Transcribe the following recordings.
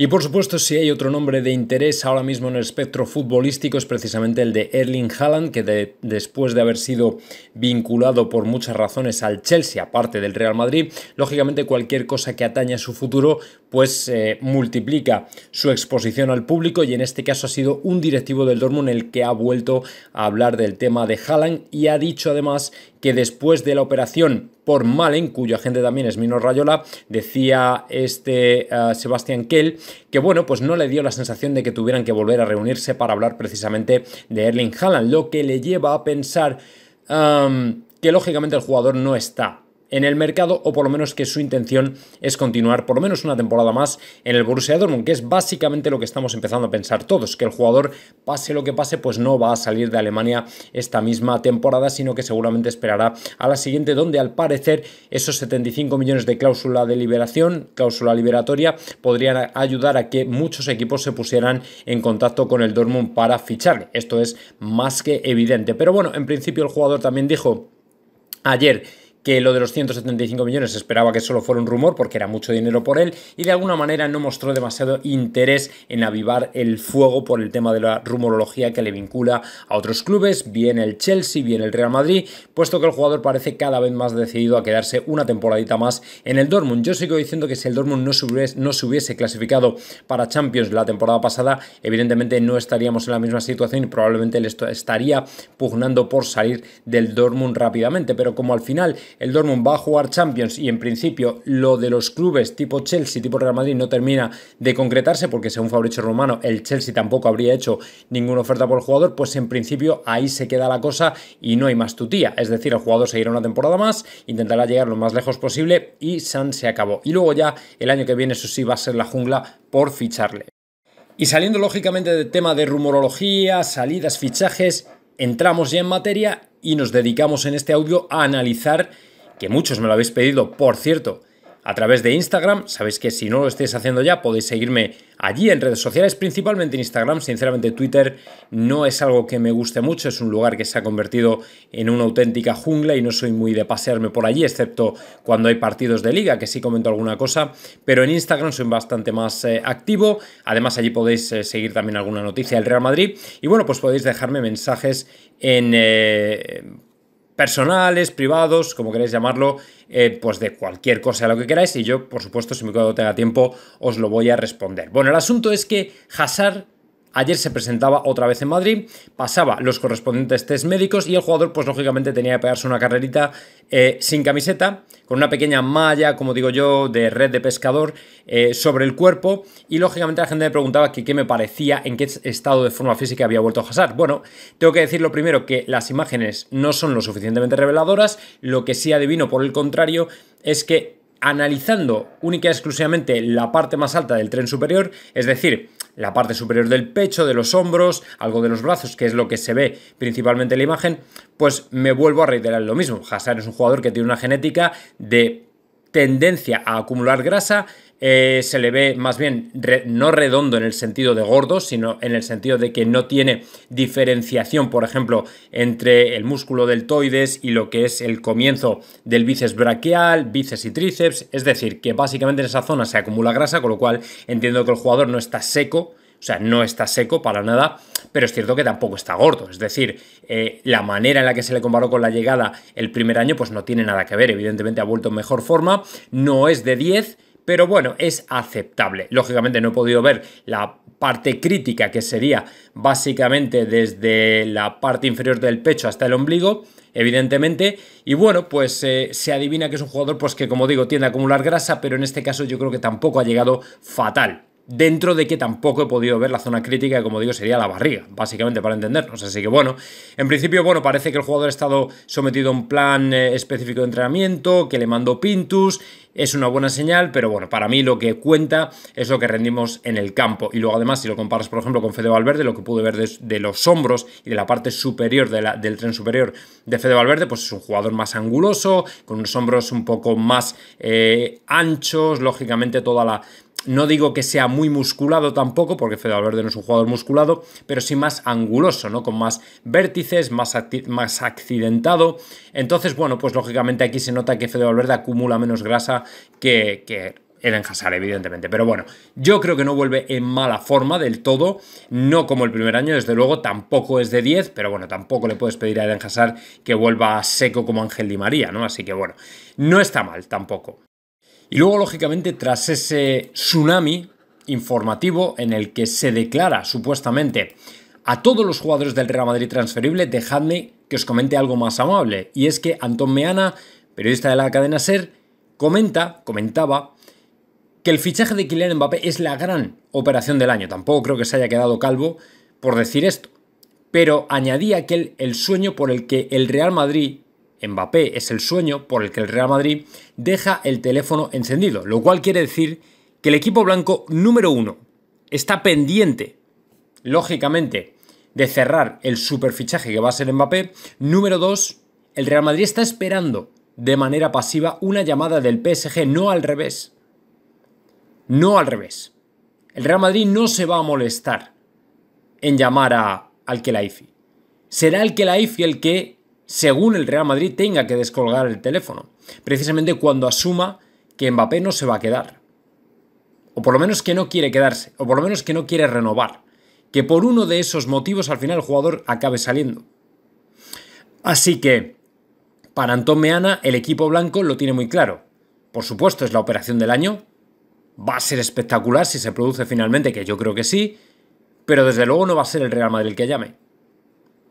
Y por supuesto, si hay otro nombre de interés ahora mismo en el espectro futbolístico es precisamente el de Erling Haaland, que después de haber sido vinculado por muchas razones al Chelsea, aparte del Real Madrid, lógicamente cualquier cosa que atañe a su futuro, pues eh, multiplica su exposición al público y en este caso ha sido un directivo del Dortmund el que ha vuelto a hablar del tema de Haaland y ha dicho además que después de la operación por Malen, cuyo agente también es Mino Rayola, decía este uh, Sebastián Kell que bueno, pues no le dio la sensación de que tuvieran que volver a reunirse para hablar precisamente de Erling Haaland, lo que le lleva a pensar que lógicamente el jugador no está en el mercado o por lo menos que su intención es continuar por lo menos una temporada más en el Borussia Dortmund, que es básicamente lo que estamos empezando a pensar todos, que el jugador pase lo que pase, pues no va a salir de Alemania esta misma temporada, sino que seguramente esperará a la siguiente donde al parecer esos 75 millones de cláusula de liberación, cláusula liberatoria, podrían ayudar a que muchos equipos se pusieran en contacto con el Dortmund para ficharle. Esto es más que evidente. Pero bueno, en principio el jugador también dijo ayer que lo de los 175 millones esperaba que solo fuera un rumor porque era mucho dinero por él y de alguna manera no mostró demasiado interés en avivar el fuego por el tema de la rumorología que le vincula a otros clubes, bien el Chelsea, bien el Real Madrid, puesto que el jugador parece cada vez más decidido a quedarse una temporadita más en el Dortmund. Yo sigo diciendo que si el Dortmund no se hubiese, no clasificado para Champions la temporada pasada, evidentemente no estaríamos en la misma situación y probablemente él estaría pugnando por salir del Dortmund rápidamente, pero como al final el Dortmund va a jugar Champions y en principio lo de los clubes tipo Chelsea, tipo Real Madrid no termina de concretarse porque según Fabricio Romano el Chelsea tampoco habría hecho ninguna oferta por el jugador, pues en principio ahí se queda la cosa y no hay más tutía. Es decir, el jugador seguirá una temporada más, intentará llegar lo más lejos posible y San se acabó. Y luego ya el año que viene eso sí va a ser la jungla por ficharle. Y saliendo lógicamente del tema de rumorología, salidas, fichajes, entramos ya en materia y nos dedicamos en este audio a analizar que muchos me lo habéis pedido, por cierto, a través de Instagram. Sabéis que si no lo estáis haciendo ya, podéis seguirme allí en redes sociales, principalmente en Instagram. Sinceramente, Twitter no es algo que me guste mucho, es un lugar que se ha convertido en una auténtica jungla y no soy muy de pasearme por allí, excepto cuando hay partidos de liga, que sí comento alguna cosa. Pero en Instagram soy bastante más eh, activo. Además, allí podéis eh, seguir también alguna noticia del Real Madrid. Y bueno, pues podéis dejarme mensajes en. Eh, personales, privados, como queréis llamarlo, eh, pues de cualquier cosa, lo que queráis, y yo, por supuesto, si me cuando tenga tiempo, os lo voy a responder. Bueno, el asunto es que Hazard Ayer se presentaba otra vez en Madrid, pasaba los correspondientes test médicos y el jugador, pues lógicamente tenía que pegarse una carrerita eh, sin camiseta, con una pequeña malla, como digo yo, de red de pescador eh, sobre el cuerpo. Y lógicamente la gente me preguntaba qué me parecía, en qué estado de forma física había vuelto a Hazard. Bueno, tengo que decir lo primero que las imágenes no son lo suficientemente reveladoras. Lo que sí adivino, por el contrario, es que analizando única y exclusivamente la parte más alta del tren superior, es decir, la parte superior del pecho, de los hombros, algo de los brazos, que es lo que se ve principalmente en la imagen, pues me vuelvo a reiterar lo mismo. Hazard es un jugador que tiene una genética de tendencia a acumular grasa, eh, se le ve más bien no redondo en el sentido de gordo, sino en el sentido de que no tiene diferenciación, por ejemplo, entre el músculo deltoides y lo que es el comienzo del bíceps braquial, bíceps y tríceps. Es decir, que básicamente en esa zona se acumula grasa, con lo cual entiendo que el jugador no está seco. O sea, no está seco para nada, pero es cierto que tampoco está gordo. Es decir, eh, la manera en la que se le comparó con la llegada el primer año, pues no tiene nada que ver. Evidentemente ha vuelto en mejor forma. No es de 10, pero bueno, es aceptable. Lógicamente no he podido ver la parte crítica que sería básicamente desde la parte inferior del pecho hasta el ombligo, evidentemente. Y bueno, pues eh, se adivina que es un jugador pues que como digo tiende a acumular grasa, pero en este caso yo creo que tampoco ha llegado fatal dentro de que tampoco he podido ver la zona crítica, que como digo sería la barriga, básicamente para entendernos. Así que bueno, en principio, bueno, parece que el jugador ha estado sometido a un plan eh, específico de entrenamiento, que le mandó Pintus, es una buena señal, pero bueno, para mí lo que cuenta es lo que rendimos en el campo. Y luego además, si lo comparas, por ejemplo, con Fede Valverde, lo que pude ver de, los hombros y de la parte superior del tren superior de Fede Valverde, pues es un jugador más anguloso, con unos hombros un poco más eh, anchos, lógicamente toda la no digo que sea muy musculado tampoco, porque Fede Valverde no es un jugador musculado, pero sí más anguloso, ¿no? Con más vértices, más, más accidentado. Entonces, bueno, pues lógicamente aquí se nota que Fede Valverde acumula menos grasa que, que Eden Hazard, evidentemente. Pero bueno, yo creo que no vuelve en mala forma del todo. No como el primer año, desde luego, tampoco es de 10, pero bueno, tampoco le puedes pedir a Eden Hazard que vuelva seco como Ángel Di María, ¿no? Así que bueno, no está mal tampoco. Y luego, lógicamente, tras ese tsunami informativo en el que se declara supuestamente a todos los jugadores del Real Madrid transferible, dejadme que os comente algo más amable. Y es que Antón Meana, periodista de la cadena SER, comenta, comentaba, que el fichaje de Kylian Mbappé es la gran operación del año. Tampoco creo que se haya quedado calvo por decir esto. Pero añadía que el, sueño por el que el Real Madrid, Mbappé es el sueño por el que el Real Madrid deja el teléfono encendido. Lo cual quiere decir que el equipo blanco número uno está pendiente, lógicamente, de cerrar el superfichaje que va a ser Mbappé. Número dos, el Real Madrid está esperando de manera pasiva una llamada del PSG, no al revés. No al revés. El Real Madrid no se va a molestar en llamar a, al Kelaifi. Será el Kelaifi el que, según el Real Madrid, tenga que descolgar el teléfono. Precisamente cuando asuma que Mbappé no se va a quedar. O por lo menos que no quiere quedarse. O por lo menos que no quiere renovar. Que por uno de esos motivos al final el jugador acabe saliendo. Así que, para Antón Meana, el equipo blanco lo tiene muy claro. Por supuesto, es la operación del año, va a ser espectacular si se produce finalmente, que yo creo que sí, pero desde luego no va a ser el Real Madrid que llame.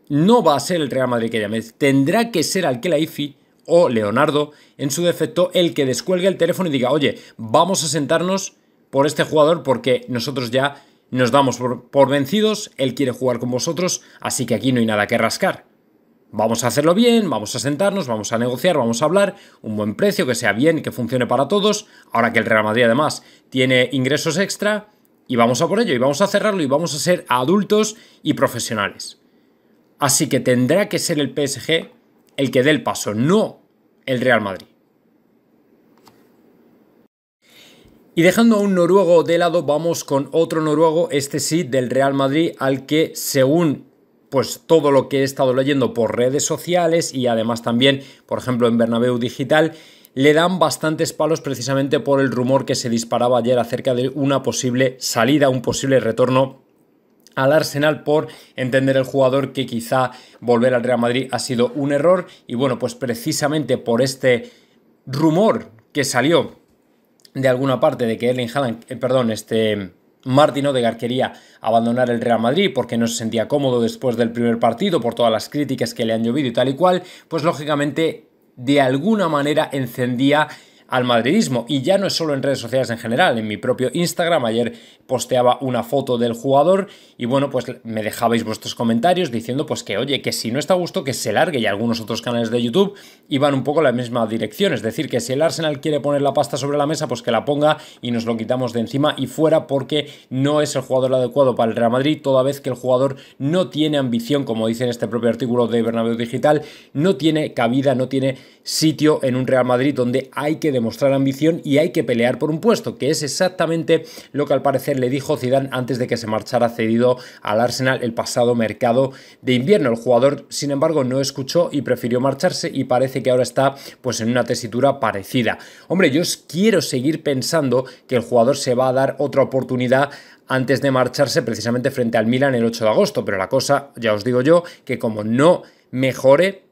No va a ser el Real Madrid que llame. Tendrá que ser Alkelaifi o Leonardo, en su defecto, el que descuelgue el teléfono y diga, oye, vamos a sentarnos por este jugador porque nosotros ya nos damos por vencidos, él quiere jugar con vosotros, así que aquí no hay nada que rascar. Vamos a hacerlo bien, vamos a sentarnos, vamos a negociar, vamos a hablar, un buen precio, que sea bien que funcione para todos, ahora que el Real Madrid además tiene ingresos extra, y vamos a por ello, y vamos a cerrarlo, y vamos a ser adultos y profesionales. Así que tendrá que ser el PSG el que dé el paso, no el Real Madrid. Y dejando a un noruego de lado, vamos con otro noruego, este sí, del Real Madrid, al que según pues todo lo que he estado leyendo por redes sociales y además también, por ejemplo, en Bernabéu Digital, le dan bastantes palos precisamente por el rumor que se disparaba ayer acerca de una posible salida, un posible retorno al Arsenal por entender el jugador que quizá volver al Real Madrid ha sido un error. Y bueno, pues precisamente por este rumor que salió de alguna parte de que Erling Haaland, eh, perdón, este Martin Odegaard quería abandonar el Real Madrid porque no se sentía cómodo después del primer partido por todas las críticas que le han llovido y tal y cual, pues lógicamente de alguna manera encendía al madridismo. Y ya no es solo en redes sociales en general, en mi propio Instagram ayer posteaba una foto del jugador y bueno, pues me dejabais vuestros comentarios diciendo pues que oye, que si no está a gusto que se largue. Y algunos otros canales de YouTube iban un poco en la misma dirección, es decir, que si el Arsenal quiere poner la pasta sobre la mesa, pues que la ponga y nos lo quitamos de encima y fuera porque no es el jugador adecuado para el Real Madrid, toda vez que el jugador no tiene ambición, como dice en este propio artículo de Bernabéu Digital, no tiene cabida, no tiene sitio en un Real Madrid donde hay que demostrar ambición y hay que pelear por un puesto, que es exactamente lo que al parecer le dijo Zidane antes de que se marchara cedido al Arsenal el pasado mercado de invierno. El jugador, sin embargo, no escuchó y prefirió marcharse y parece que ahora está pues en una tesitura parecida. Hombre, yo quiero seguir pensando que el jugador se va a dar otra oportunidad antes de marcharse precisamente frente al Milan el 8 de agosto, pero la cosa, ya os digo yo, que como no mejore,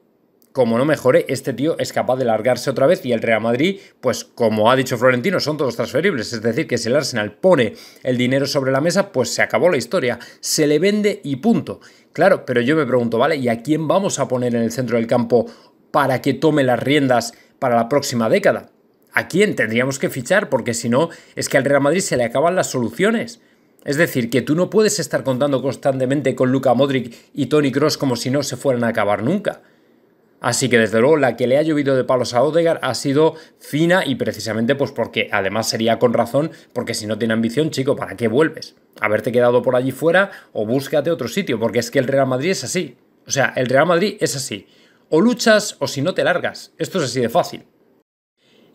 como no mejore, este tío es capaz de largarse otra vez y el Real Madrid, pues como ha dicho Florentino, son todos transferibles. Es decir, que si el Arsenal pone el dinero sobre la mesa, pues se acabó la historia. Se le vende y punto. Claro, pero yo me pregunto, ¿vale? ¿Y a quién vamos a poner en el centro del campo para que tome las riendas para la próxima década? ¿A quién tendríamos que fichar? Porque si no, es que al Real Madrid se le acaban las soluciones. Es decir, que tú no puedes estar contando constantemente con Luka Modric y Tony Cross como si no se fueran a acabar nunca. Así que desde luego la que le ha llovido de palos a Odegaard ha sido fina y precisamente pues porque además sería con razón, porque si no tiene ambición, chico, ¿para qué vuelves? ¿Haberte quedado por allí fuera o búscate otro sitio? Porque es que el Real Madrid es así. O sea, el Real Madrid es así. O luchas o si no te largas. Esto es así de fácil.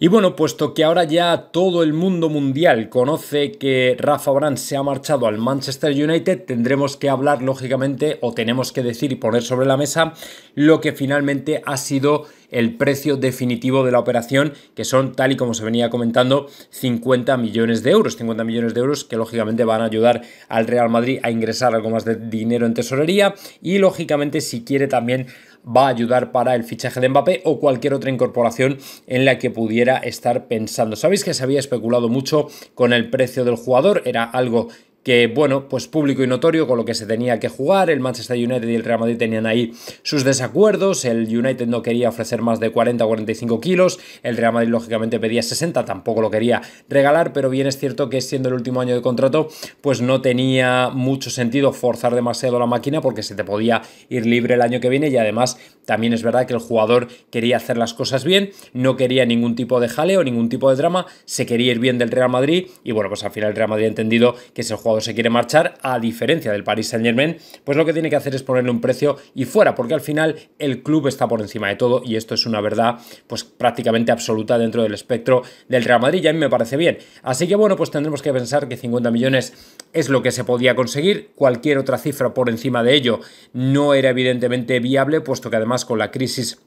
Y bueno, puesto que ahora ya todo el mundo mundial conoce que Rafa Brand se ha marchado al Manchester United, tendremos que hablar lógicamente o tenemos que decir y poner sobre la mesa lo que finalmente ha sido el precio definitivo de la operación, que son, tal y como se venía comentando, 50 millones de euros. 50 millones de euros que lógicamente van a ayudar al Real Madrid a ingresar algo más de dinero en tesorería y lógicamente si quiere también va a ayudar para el fichaje de Mbappé o cualquier otra incorporación en la que pudiera estar pensando. Sabéis que se había especulado mucho con el precio del jugador, era algo que bueno, pues público y notorio con lo que se tenía que jugar, el Manchester United y el Real Madrid tenían ahí sus desacuerdos, el United no quería ofrecer más de 40 o 45 kilos, el Real Madrid lógicamente pedía 60, tampoco lo quería regalar, pero bien es cierto que siendo el último año de contrato, pues no tenía mucho sentido forzar demasiado la máquina porque se te podía ir libre el año que viene y además también es verdad que el jugador quería hacer las cosas bien, no quería ningún tipo de jaleo, ningún tipo de drama, se quería ir bien del Real Madrid y bueno, pues al final el Real Madrid ha entendido que si el jugador se quiere marchar, a diferencia del Paris Saint Germain, pues lo que tiene que hacer es ponerle un precio y fuera, porque al final el club está por encima de todo y esto es una verdad pues prácticamente absoluta dentro del espectro del Real Madrid y a mí me parece bien. Así que bueno, pues tendremos que pensar que 50 millones es lo que se podía conseguir, cualquier otra cifra por encima de ello no era evidentemente viable, puesto que además con la crisis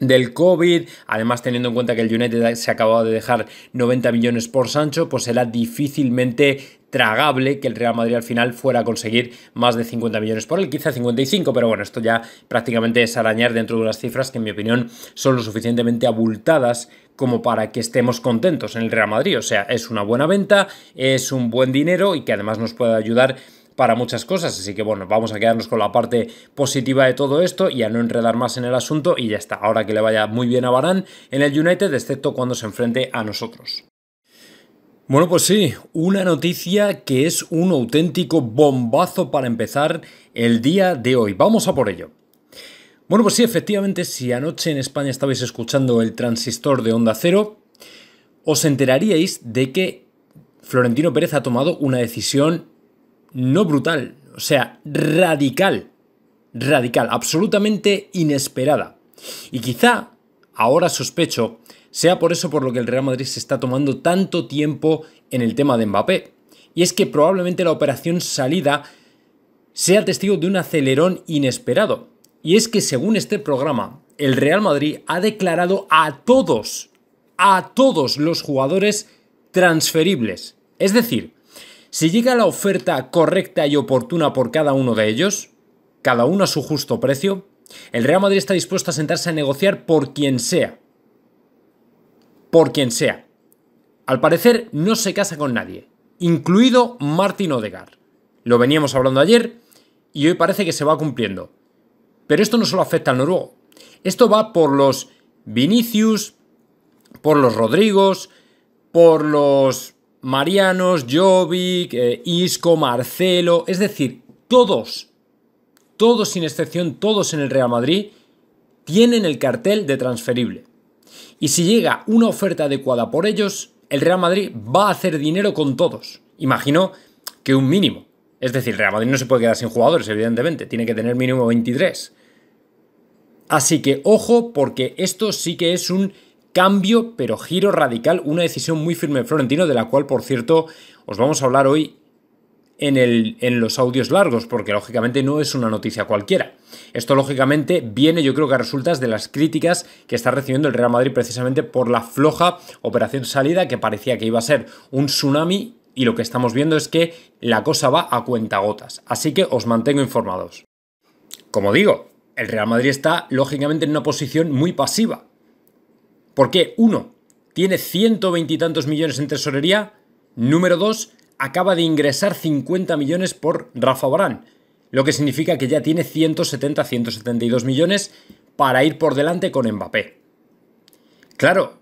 del COVID, además teniendo en cuenta que el United se acababa de dejar 90 millones por Sancho, pues era difícilmente tragable que el Real Madrid al final fuera a conseguir más de 50 millones por él, quizá 55, pero bueno, esto ya prácticamente es arañar dentro de unas cifras que en mi opinión son lo suficientemente abultadas como para que estemos contentos en el Real Madrid, o sea, es una buena venta, es un buen dinero y que además nos puede ayudar para muchas cosas. Así que bueno, vamos a quedarnos con la parte positiva de todo esto y a no enredar más en el asunto y ya está. Ahora que le vaya muy bien a Barán en el United, excepto cuando se enfrente a nosotros. Bueno, pues sí, una noticia que es un auténtico bombazo para empezar el día de hoy. Vamos a por ello. Bueno, pues sí, efectivamente, si anoche en España estabais escuchando el transistor de onda cero, os enteraríais de que Florentino Pérez ha tomado una decisión no brutal, o sea, radical, radical, absolutamente inesperada. Y quizá, ahora sospecho, sea por eso por lo que el Real Madrid se está tomando tanto tiempo en el tema de Mbappé. Y es que probablemente la operación salida sea testigo de un acelerón inesperado. Y es que según este programa, el Real Madrid ha declarado a todos, a todos los jugadores transferibles. Es decir, si llega la oferta correcta y oportuna por cada uno de ellos, cada uno a su justo precio, el Real Madrid está dispuesto a sentarse a negociar por quien sea. Por quien sea. Al parecer no se casa con nadie, incluido Martin Odegaard. Lo veníamos hablando ayer y hoy parece que se va cumpliendo. Pero esto no solo afecta al noruego. Esto va por los Vinicius, por los Rodrigos, por los Marianos, Jovic, eh, Isco, Marcelo, es decir, todos, todos sin excepción, todos en el Real Madrid, tienen el cartel de transferible. Y si llega una oferta adecuada por ellos, el Real Madrid va a hacer dinero con todos. Imagino que un mínimo. Es decir, Real Madrid no se puede quedar sin jugadores, evidentemente, tiene que tener mínimo 23. Así que ojo porque esto sí que es un cambio, pero giro radical, una decisión muy firme de Florentino, de la cual, por cierto, os vamos a hablar hoy en, los audios largos, porque lógicamente no es una noticia cualquiera. Esto lógicamente viene yo creo que a resultas de las críticas que está recibiendo el Real Madrid precisamente por la floja operación salida que parecía que iba a ser un tsunami y lo que estamos viendo es que la cosa va a cuentagotas. Así que os mantengo informados. Como digo, el Real Madrid está lógicamente en una posición muy pasiva. Porque, uno, tiene 120 y tantos millones en tesorería. Número dos, acaba de ingresar 50 millones por Rafa Barán. Lo que significa que ya tiene 170-172 millones para ir por delante con Mbappé. Claro,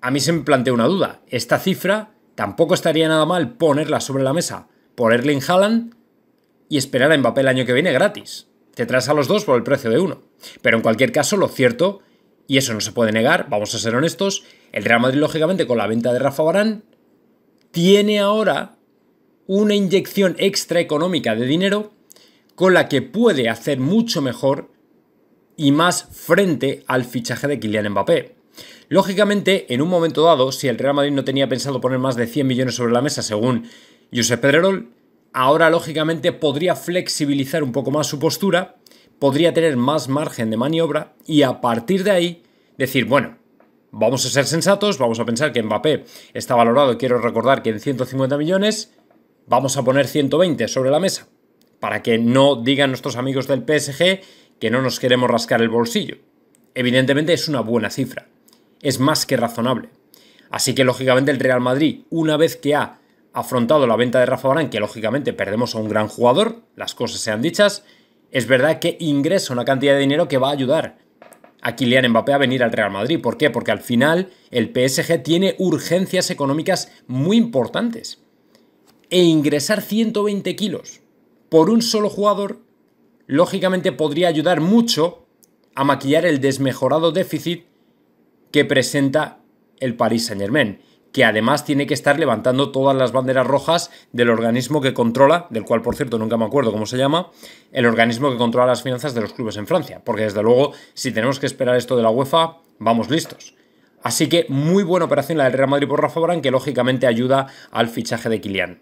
a mí se me plantea una duda. Esta cifra tampoco estaría nada mal ponerla sobre la mesa por Erling Haaland y esperar a Mbappé el año que viene gratis. Te traes a los dos por el precio de uno. Pero en cualquier caso, lo cierto y eso no se puede negar, vamos a ser honestos, el Real Madrid, lógicamente, con la venta de Rafa Barán, tiene ahora una inyección extra económica de dinero con la que puede hacer mucho mejor y más frente al fichaje de Kylian Mbappé. Lógicamente, en un momento dado, si el Real Madrid no tenía pensado poner más de 100 millones sobre la mesa, según Josep Pedrerol, ahora lógicamente podría flexibilizar un poco más su postura, podría tener más margen de maniobra y a partir de ahí decir, bueno, vamos a ser sensatos, vamos a pensar que Mbappé está valorado, quiero recordar que en 150 millones, vamos a poner 120 sobre la mesa, para que no digan nuestros amigos del PSG que no nos queremos rascar el bolsillo. Evidentemente es una buena cifra, es más que razonable. Así que lógicamente el Real Madrid, una vez que ha afrontado la venta de Rafa Barán, que lógicamente perdemos a un gran jugador, las cosas sean dichas, es verdad que ingresa una cantidad de dinero que va a ayudar a Kylian Mbappé a venir al Real Madrid. ¿Por qué? Porque al final el PSG tiene urgencias económicas muy importantes. E ingresar 120 kilos por un solo jugador, lógicamente podría ayudar mucho a maquillar el desmejorado déficit que presenta el Paris Saint Germain que además tiene que estar levantando todas las banderas rojas del organismo que controla, del cual por cierto nunca me acuerdo cómo se llama, el organismo que controla las finanzas de los clubes en Francia. Porque desde luego, si tenemos que esperar esto de la UEFA, vamos listos. Así que muy buena operación la del Real Madrid por Rafa Barán, que lógicamente ayuda al fichaje de Kylian.